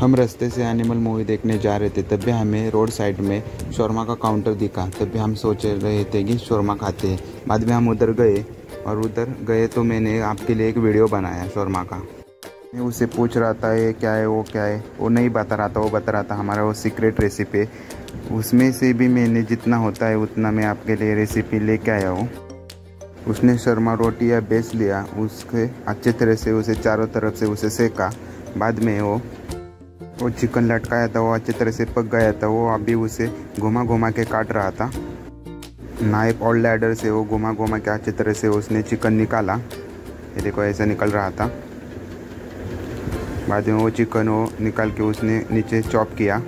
हम रास्ते से एनिमल मूवी देखने जा रहे थे, तब भी हमें रोड साइड में शोरमा का काउंटर दिखा। तब भी हम सोच रहे थे कि शोरमा खाते हैं। बाद में हम उधर गए और उधर गए तो मैंने आपके लिए एक वीडियो बनाया शोरमा का। मैं उसे पूछ रहा था, ये क्या है, वो क्या है? वो नहीं बता रहा था, वो बता रहा था हमारा वो सीक्रेट रेसिपी उसमें से भी मैंने जितना होता है, उतना मैं आपके लिए रेसिपी लेके आया हूँ। उसने शर्मा या बेच लिया, उसके अच्छे तरह से उसे, चारों तरफ़ से उसे सेका। बाद में वो वो चिकन लटकाया था, वो अच्छी तरह से पक गया था, वो अभी उसे घुमा घुमा के काट रहा था। नाइफ और लैडर से वो घुमा घुमा के अच्छी तरह से उसने चिकन निकाला। ये देखो, ऐसा निकल रहा था। बाद में वो चिकन वो निकाल के उसने नीचे चॉप किया।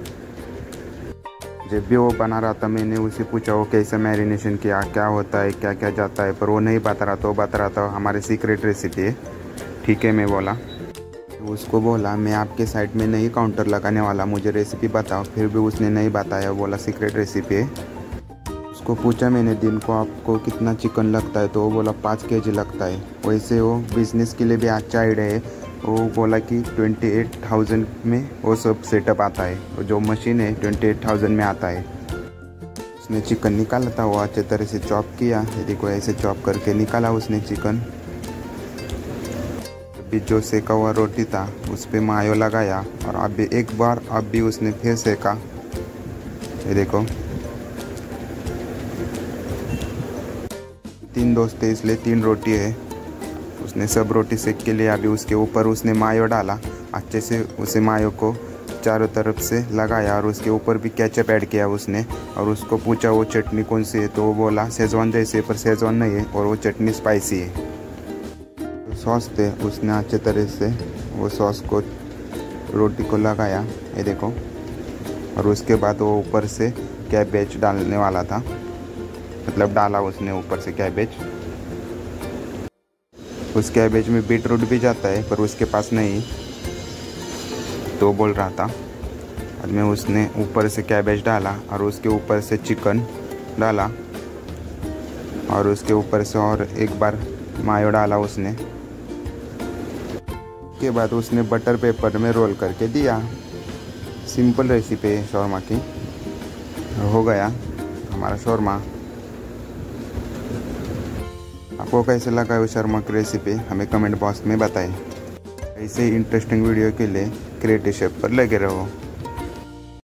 जब भी वो बना रहा था, मैंने उसे पूछा, वो कैसे मैरिनेशन किया? क्या होता है? क्या क्या जाता है? पर वो नहीं बता रहा था, वो बता रहा था, हमारी सीक्रेट रेसिपी है। ठीक है, मैं बोला। उसको बोला, मैं आपके साइड में नहीं काउंटर लगाने वाला, मुझे रेसिपी बताओ। फिर भी उसने नहीं बताया, बोला सीक्रेट रेसिपी है। उसको पूछा, मैंने दिन को आपको कितना चिकन लगता है? तो वो बोला, पाँच के जी लगता है। वैसे वो बिज़नेस के लिए भी अच्छा आइडिया है। वो बोला कि ट्वेंटी एट थाउज़ेंड में वो सब सेटअप आता है। वो जो मशीन है ट्वेंटी एट थाउज़ेंड में आता है। उसने चिकन निकाला था, वो अच्छे तरह से चॉप किया। यदि कोई ऐसे चॉप करके निकाला उसने चिकन अभी जो सेका हुआ रोटी था, उस पर मायो लगाया और अभी एक बार अब भी उसने फिर सेका। ये देखो। तीन दोस्त थे इसलिए तीन रोटी है। उसने सब रोटी सेक के लिए अभी उसके ऊपर उसने मायो डाला। अच्छे से उसे मायो को चारों तरफ़ से लगाया और उसके ऊपर भी कैचअप ऐड किया उसने। और उसको पूछा, वो चटनी कौन सी है? तो वो बोला सेजवान जैसे पर सेजवान नहीं है और वो चटनी स्पाइसी है। सॉस थे, उसने अच्छे तरह से वो सॉस को रोटी को लगाया, ये देखो। और उसके बाद वो ऊपर से कैबेज डालने वाला था। मतलब डाला उसने ऊपर से कैबेज उस कैबेज में बीट रूट भी जाता है, पर उसके पास नहीं। तो बोल रहा था, बाद में उसने ऊपर से कैबेज डाला और उसके ऊपर से चिकन डाला और उसके ऊपर से और एक बार मायो डाला उसने। के बाद उसने बटर पेपर में रोल करके दिया। सिंपल रेसिपी है शौरमा की। हो गया हमारा शौरमा आपको कैसे लगा वो शर्मा की रेसिपी हमें कमेंट बॉक्स में बताएँ। ऐसे इंटरेस्टिंग वीडियो के लिए क्रिएटिव शेप पर लगे रहो।